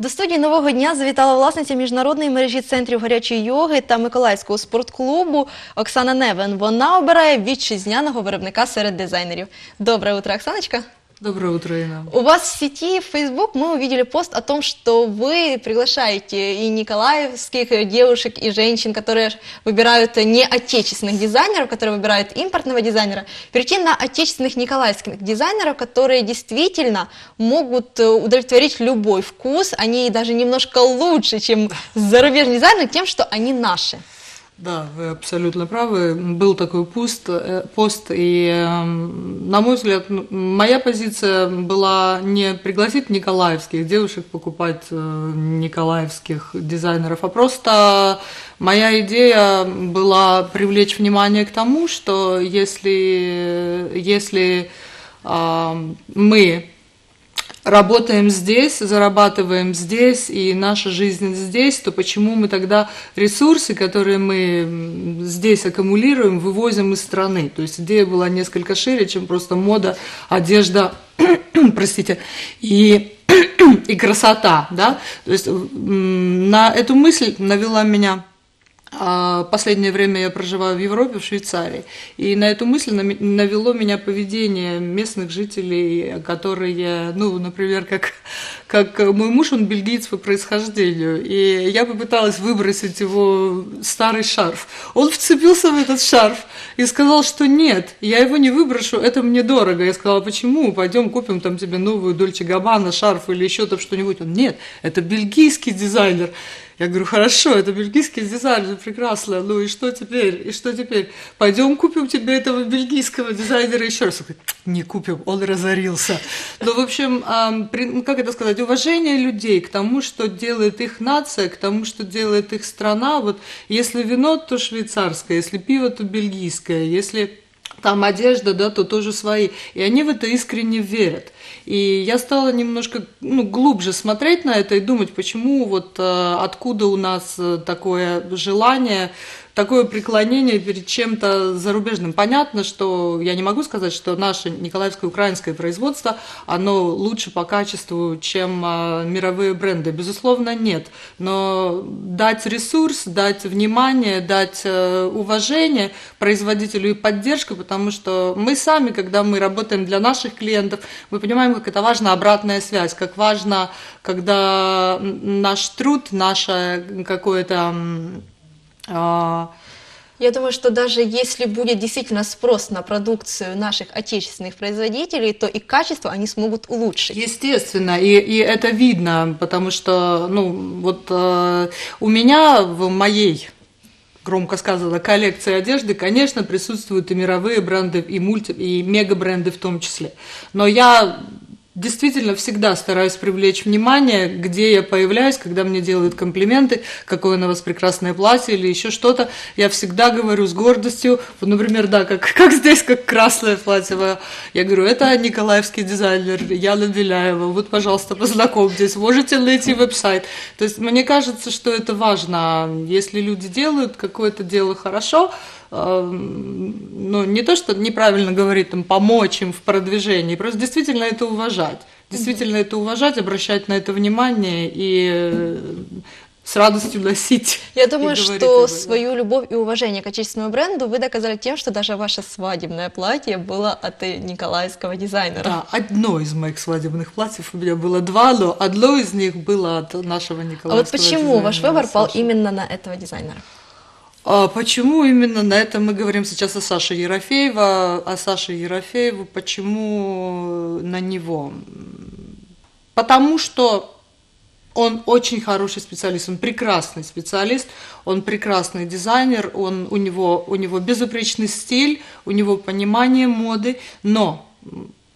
До студії нового дня завітала власниця міжнародної мережі центрів гарячої йоги та Миколаївського спортклубу Оксана Невен. Вона обирає вітчизняного виробника серед дизайнерів. Доброе утро, Оксаночка. Доброе утро, Инна. У вас в сети в Facebook мы увидели пост о том, что вы приглашаете и николаевских девушек, и женщин, которые выбирают не отечественных дизайнеров, которые выбирают импортного дизайнера, перейти на отечественных николаевских дизайнеров, которые действительно могут э, удовлетворить любой вкус. Они даже немножко лучше, чем зарубежный дизайнер, тем, что они наши. Да, вы абсолютно правы. Был такой пост, э, пост и, эм, на мой взгляд, моя позиция была не пригласить николаевских девушек покупать э, николаевских дизайнеров, а просто моя идея была привлечь внимание к тому, что если, если а, мы работаем здесь, зарабатываем здесь, и наша жизнь здесь, то почему мы тогда ресурсы, которые мы здесь аккумулируем, вывозим из страны? То есть идея была несколько шире, чем просто мода, одежда, простите, и, и красота, да? То есть на эту мысль навела меня а, Последнее время я проживаю в Европе, в Швейцарии, и на эту мысль навело меня поведение местных жителей, которые, ну, например, как, как мой муж, он бельгиец по происхождению, и я попыталась выбросить его старый шарф. Он вцепился в этот шарф и сказал, что нет, я его не выброшу, это мне дорого. Я сказала, почему? Пойдем купим там тебе новую Дольче Габбана шарф или еще там что-нибудь. Он, нет, это бельгийский дизайнер. Я говорю, хорошо, это бельгийский дизайнер, прекрасно, ну и что теперь, и что теперь? Пойдем купим тебе этого бельгийского дизайнера еще раз. Он говорит, не купим, он разорился. Ну, в общем, ну, как это сказать, уважение людей к тому, что делает их нация, к тому, что делает их страна. Вот если вино, то швейцарское, если пиво, то бельгийское, если там одежда, да, то тоже свои. И они в это искренне верят. И я стала немножко ну, глубже смотреть на это и думать, почему вот э, откуда у нас э, такое желание такое преклонение перед чем-то зарубежным. Понятно, что я не могу сказать, что наше николаевское украинское производство, оно лучше по качеству, чем а, мировые бренды. Безусловно, нет. Но дать ресурс, дать внимание, дать э, уважение производителю и поддержку, потому что мы сами, когда мы работаем для наших клиентов, мы понимаем, как это важна обратная связь, как важно, когда наш труд, наше какое-то я думаю, что даже если будет действительно спрос на продукцию наших отечественных производителей, то и качество они смогут улучшить. Естественно, и, и это видно, потому что, ну, вот э, у меня в моей громко сказано, коллекции одежды, конечно, присутствуют и мировые бренды, и мульти, и мега бренды в том числе. Но я действительно всегда стараюсь привлечь внимание, где я появляюсь, когда мне делают комплименты, какое на вас прекрасное платье или еще что-то. Я всегда говорю с гордостью, вот, например, да, как, как здесь, как красное платье. Я говорю, это николаевский дизайнер Яна Беляева, вот, пожалуйста, познакомьтесь, можете найти веб-сайт. То есть мне кажется, что это важно. Если люди делают какое-то дело хорошо, ну, не то, что неправильно говорить, там, помочь им в продвижении, просто действительно это уважать. Действительно это уважать, обращать на это внимание и э, с радостью носить. Я думаю, что свою любовь и уважение к отечественному бренду вы доказали тем, что даже ваше свадебное платье было от николаевского дизайнера. Да, одно из моих свадебных платьев, у меня было два, но одно из них было от нашего николаевского А вот почему дизайнера, ваш выбор пал именно на этого дизайнера? А почему именно на этом мы говорим сейчас о Саше Ерофеева, о Саше Ерофееву, почему на него? Потому что он очень хороший специалист, он прекрасный специалист, он прекрасный дизайнер, он, у, него, у него безупречный стиль, у него понимание моды, но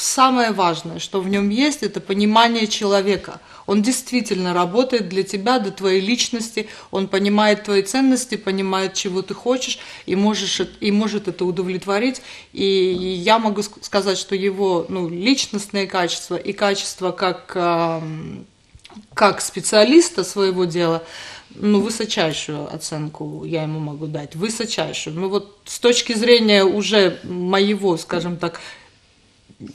самое важное, что в нем есть, это понимание человека. Он действительно работает для тебя, для твоей личности, он понимает твои ценности, понимает, чего ты хочешь, и, можешь, и может это удовлетворить. И я могу сказать, что его ну, личностные качества и качества как, как специалиста своего дела, ну, высочайшую оценку я ему могу дать, высочайшую. Ну, вот с точки зрения уже моего, скажем так,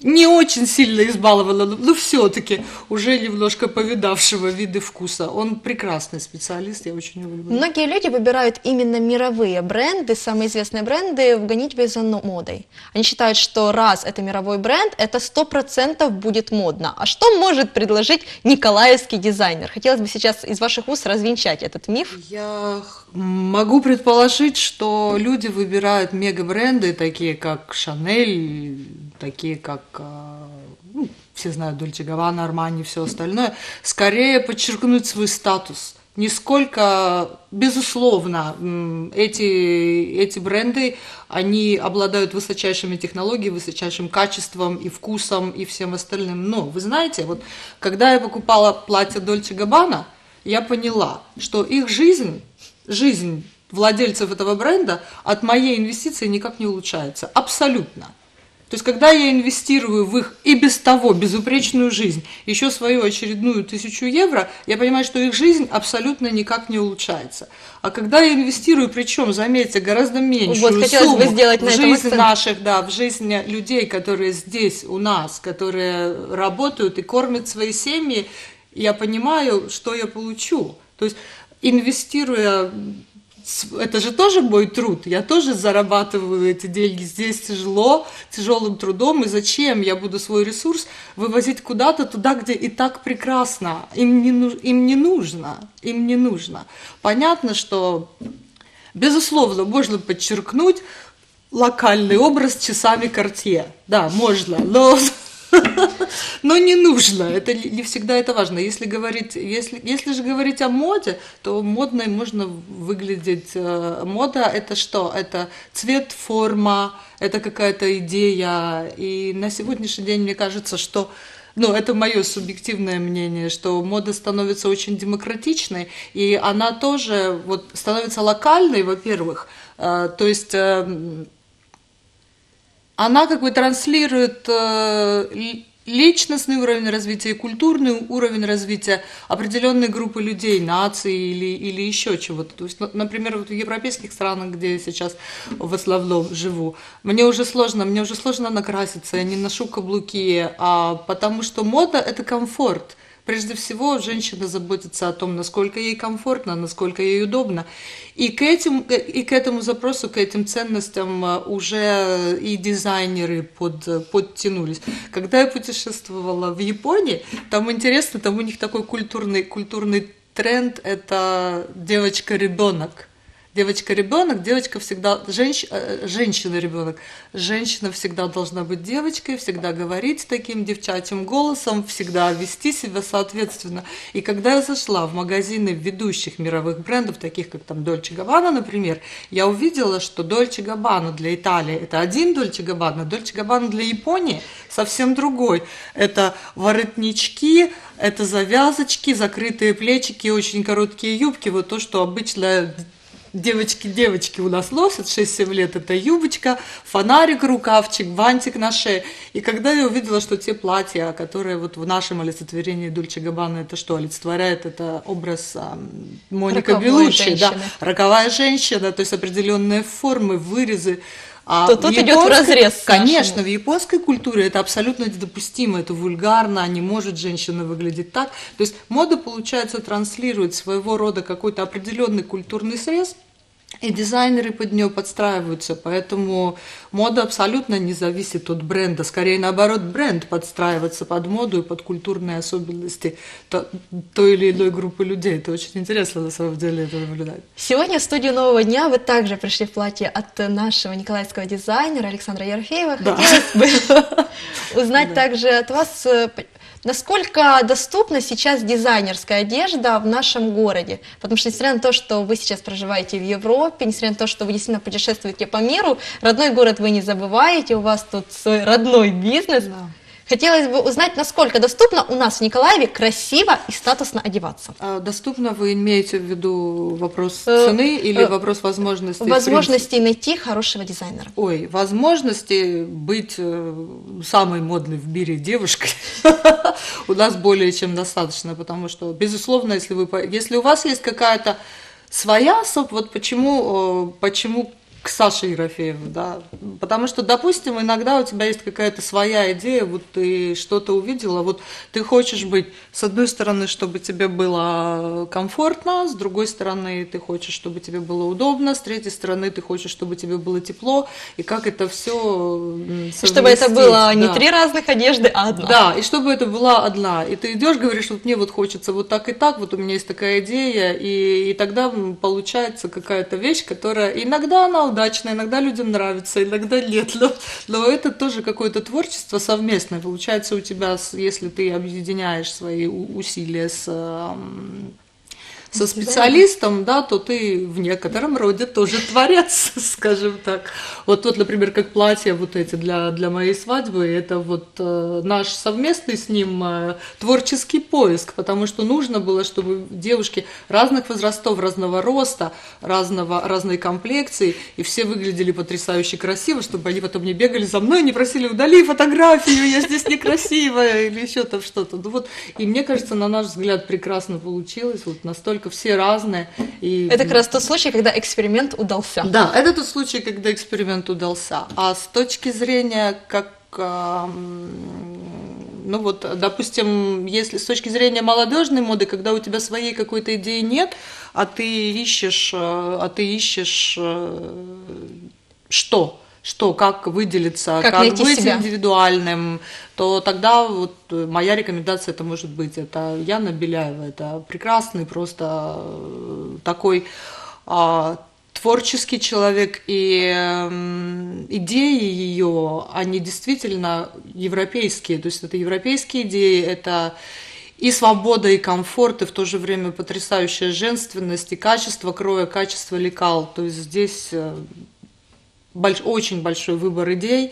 не очень сильно избалована, но все-таки уже немножко повидавшего виды вкуса. Он прекрасный специалист, я очень его люблю. Многие люди выбирают именно мировые бренды, самые известные бренды в гонитве за модой. Они считают, что раз это мировой бренд, это сто процентов будет модно. А что может предложить николаевский дизайнер? Хотелось бы сейчас из ваших уст развенчать этот миф. Я могу предположить, что люди выбирают мега-бренды, такие как Шанель, такие как а, ну, все знают Дольче Гавана, Армани и все остальное, скорее подчеркнуть свой статус. Нисколько, безусловно, эти, эти бренды, они обладают высочайшими технологиями, высочайшим качеством и вкусом и всем остальным. Но, вы знаете, вот когда я покупала платье Дольче Габбана, я поняла, что их жизнь, жизнь владельцев этого бренда от моей инвестиции никак не улучшается. Абсолютно. То есть, когда я инвестирую в их и без того безупречную жизнь, еще свою очередную тысячу евро, я понимаю, что их жизнь абсолютно никак не улучшается. А когда я инвестирую, причем, заметьте, гораздо меньшую вот, сумму бы сделать в жизнь наших, да, в жизнь людей, которые здесь у нас, которые работают и кормят свои семьи, я понимаю, что я получу. То есть, инвестируя это же тоже мой труд, я тоже зарабатываю эти деньги, здесь тяжело, тяжелым трудом, и зачем я буду свой ресурс вывозить куда-то, туда, где и так прекрасно, им не, им не нужно, им не нужно. Понятно, что, безусловно, можно подчеркнуть локальный образ часами Кортье, да, можно, но но не нужно. Это не всегда это важно. Если говорить, если, если же говорить о моде, то модной можно выглядеть. Э, мода это что? Это цвет, форма, это какая-то идея. И на сегодняшний день мне кажется, что ну, это мое субъективное мнение, что мода становится очень демократичной, и она тоже вот становится локальной, во-первых, э, то есть э, она как бы транслирует э, личностный уровень развития и культурный уровень развития определенной группы людей, наций или, или еще чего-то. То есть, например, вот в европейских странах, где я сейчас в основном живу, мне уже сложно, мне уже сложно накраситься, я не ношу каблуки, а потому что мода – это комфорт – Прежде всего, женщина заботится о том, насколько ей комфортно, насколько ей удобно. И к, этим, и к этому запросу, к этим ценностям э, уже и дизайнеры под, подтянулись. Когда я путешествовала в Японии, там интересно, там у них такой культурный, культурный тренд – это девочка-ребенок – девочка-ребенок, девочка всегда, женщ, э, женщина-ребенок, женщина всегда должна быть девочкой, всегда говорить таким девчачьим голосом, всегда вести себя соответственно. И когда я зашла в магазины ведущих мировых брендов, таких как там Дольче Габбана, например, я увидела, что Дольче Габбана для Италии это один Дольче Габбана, Дольче Габбана для Японии совсем другой. Это воротнички, это завязочки, закрытые плечики, очень короткие юбки, вот то, что обычно девочки-девочки у нас носят 6-7 лет, это юбочка, фонарик, рукавчик, бантик на шее. И когда я увидела, что те платья, которые вот в нашем олицетворении Дульче Габбана, это что, олицетворяет это образ а, Моника Роковой Белучи, да, роковая женщина, то есть определенные формы, вырезы, а то тут идет в разрез. Конечно, в японской культуре это абсолютно недопустимо, это вульгарно, не может женщина выглядеть так. То есть мода, получается, транслирует своего рода какой-то определенный культурный срез, и дизайнеры под нее подстраиваются, поэтому мода абсолютно не зависит от бренда. Скорее наоборот, бренд подстраивается под моду и под культурные особенности то, той или иной группы людей. Это очень интересно на самом деле это наблюдать. Сегодня в студию «Нового дня» вы также пришли в платье от нашего николаевского дизайнера Александра Ерофеева. Да. Хотелось бы узнать также от вас, э, Насколько доступна сейчас дизайнерская одежда в нашем городе? Потому что, несмотря на то, что вы сейчас проживаете в Европе, несмотря на то, что вы действительно путешествуете по миру, родной город вы не забываете, у вас тут свой родной бизнес. Да. Хотелось бы узнать, насколько доступно у нас в Николаеве красиво и статусно одеваться. А доступно вы имеете в виду вопрос э, цены или э, вопрос возможности? Возможности найти хорошего дизайнера. Ой, возможности быть э, самой модной в мире девушкой у нас более чем достаточно, потому что, безусловно, если, вы, если у вас есть какая-то своя, вот почему, почему к Саше Ерофееву, да. Потому что, допустим, иногда у тебя есть какая-то своя идея, вот ты что-то увидела, вот ты хочешь быть, с одной стороны, чтобы тебе было комфортно, с другой стороны, ты хочешь, чтобы тебе было удобно, с третьей стороны, ты хочешь, чтобы тебе было тепло, и как это все Чтобы это было не три разных одежды, а одна. Да, и чтобы это была одна. И ты идешь, говоришь, вот мне вот хочется вот так и так, вот у меня есть такая идея, и, и тогда получается какая-то вещь, которая иногда она удачно, иногда людям нравится, иногда нет. Но, но это тоже какое-то творчество совместное. Получается у тебя, если ты объединяешь свои усилия с со специалистом, да, то ты в некотором роде тоже творец, скажем так. Вот, вот, например, как платья вот эти для, для моей свадьбы, это вот э, наш совместный с ним э, творческий поиск, потому что нужно было, чтобы девушки разных возрастов, разного роста, разного, разной комплекции, и все выглядели потрясающе красиво, чтобы они потом не бегали за мной, не просили, удали фотографию, я здесь некрасивая, или еще там что-то. Ну вот, и мне кажется, на наш взгляд, прекрасно получилось, вот настолько настолько все разные. И... Это как раз тот случай, когда эксперимент удался. Да, это тот случай, когда эксперимент удался. А с точки зрения как ну вот, допустим, если с точки зрения молодежной моды, когда у тебя своей какой-то идеи нет, а ты ищешь, э, а ты ищешь э, что? Что, как выделиться, как, как быть себя. индивидуальным, то тогда вот моя рекомендация это может быть, это Яна Беляева, это прекрасный просто э, такой а, творческий человек, и э, идеи ее, они действительно европейские, то есть это европейские идеи, это и свобода, и комфорт, и в то же время потрясающая женственность, и качество кроя, качество лекал. То есть здесь э, больш, очень большой выбор идей.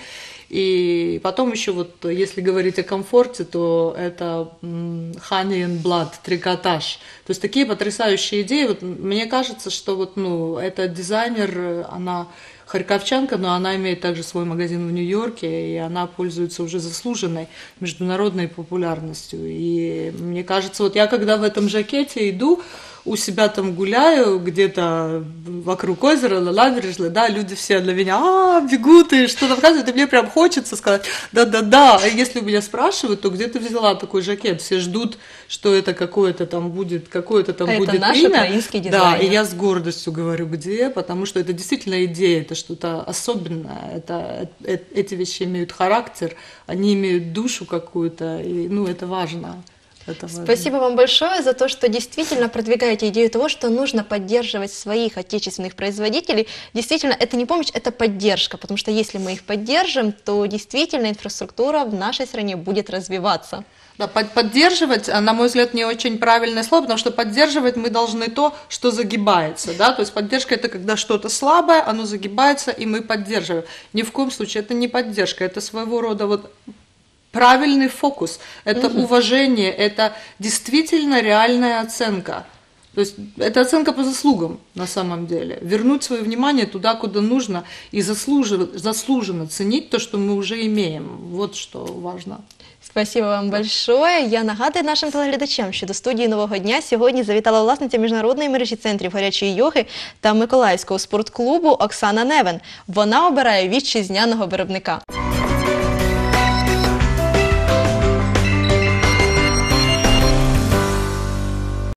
И потом еще вот, если говорить о комфорте, то это honey and blood, трикотаж. То есть такие потрясающие идеи. Вот мне кажется, что вот, ну, эта дизайнер, она харьковчанка, но она имеет также свой магазин в Нью-Йорке, и она пользуется уже заслуженной международной популярностью. И мне кажется, вот я когда в этом жакете иду, у себя там гуляю где-то вокруг озера, на набережной, да, люди все для меня, а, бегут и что-то показывают, и мне прям хочется сказать, да-да-да, а если у меня спрашивают, то где ты взяла такой жакет? Все ждут, что это какое-то там будет, какое-то там а будет это наш имя. украинский дизайнер. Да, и я с гордостью говорю, где, потому что это действительно идея, это что-то особенное, это, это, эти вещи имеют характер, они имеют душу какую-то, и, ну, это важно. Это Спасибо вам большое за то, что действительно продвигаете идею того, что нужно поддерживать своих отечественных производителей. Действительно, это не помощь, это поддержка, потому что если мы их поддержим, то действительно инфраструктура в нашей стране будет развиваться. Да, поддерживать, а, на мой взгляд, не очень правильное слово, потому что поддерживать мы должны то, что загибается, да, то есть поддержка это когда что-то слабое, оно загибается, и мы поддерживаем. Ни в коем случае это не поддержка, это своего рода вот правильный фокус, это угу. уважение, это действительно реальная оценка. То есть это оценка по заслугам на самом деле. Вернуть свое внимание туда, куда нужно, и заслуженно, заслуженно ценить то, що ми вже имеем. Вот що важно. Спасибо вам большое. Я нагадую нашим телеглядачам, що до студії нового дня сьогодні завітала власниця міжнародної мережі центрів гарячої йоги та Миколаївського спортклубу Оксана Невен. Вона обирає вітчизняного виробника.